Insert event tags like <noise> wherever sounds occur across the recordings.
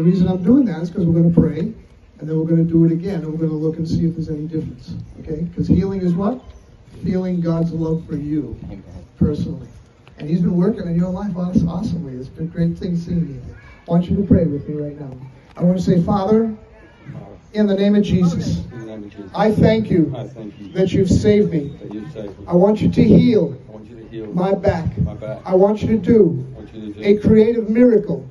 the reason I'm doing that is because we're going to pray, and then we're going to do it again, and we're going to look and see if there's any difference. Okay? Because healing is what? Feeling God's love for you personally. And He's been working in your life aw- awesomely. It's been a great thing seeing you. I want you to pray with me right now. I want to say, Father, in the name of Jesus, In the name of Jesus. I thank you I thank you that you've saved me. that you saved me. I want you to heal I want you to heal my back. I want you to do I want you to a creative miracle.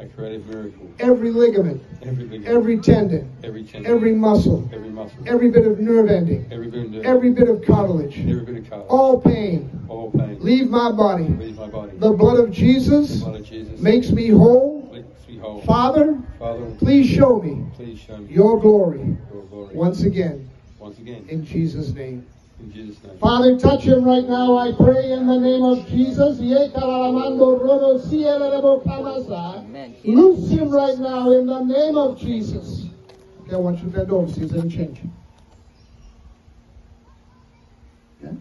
A creative miracle. Every ligament, Every big, every tendon, every chin, every muscle, every muscle, every bit of nerve ending, every bit of every bit of cartilage, every bit of color, all pain, all pain, leave my body. leave my body. The blood of Jesus blood of Jesus makes me whole. makes me whole. Father, Father, please show me please show me your glory your glory once again once again. in Jesus' name. In Jesus' name. Father, touch him right now, I pray, in the name of Jesus. Amen. Loose him right now in the name of Jesus. Okay, I want you to bend over, see if there's any change. Yeah?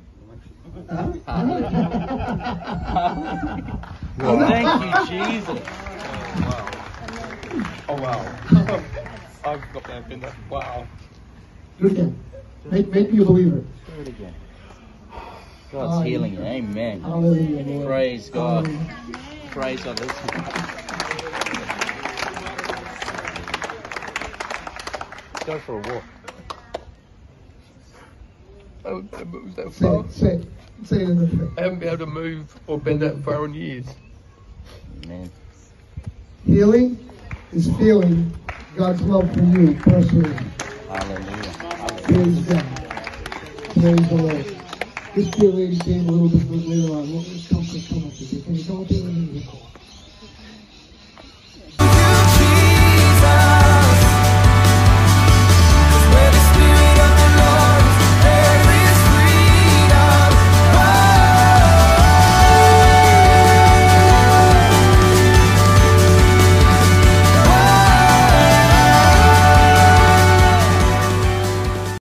Thank you, Jesus. Oh wow. Oh, <laughs> I've got that. Wow. Do it again. Make, make me a believer. Do it again. God's healing you. Amen. Hallelujah, Praise God. Hallelujah. Praise God. Let's go for a walk. I haven't been able to move that Say far. it, say it. Say it in the faith. I haven't been able to move or bend that far in years. Amen. Healing is feeling God's love for you personally. Hallelujah. Praise This dear lady came a little bit later on. What was you? Can you me record.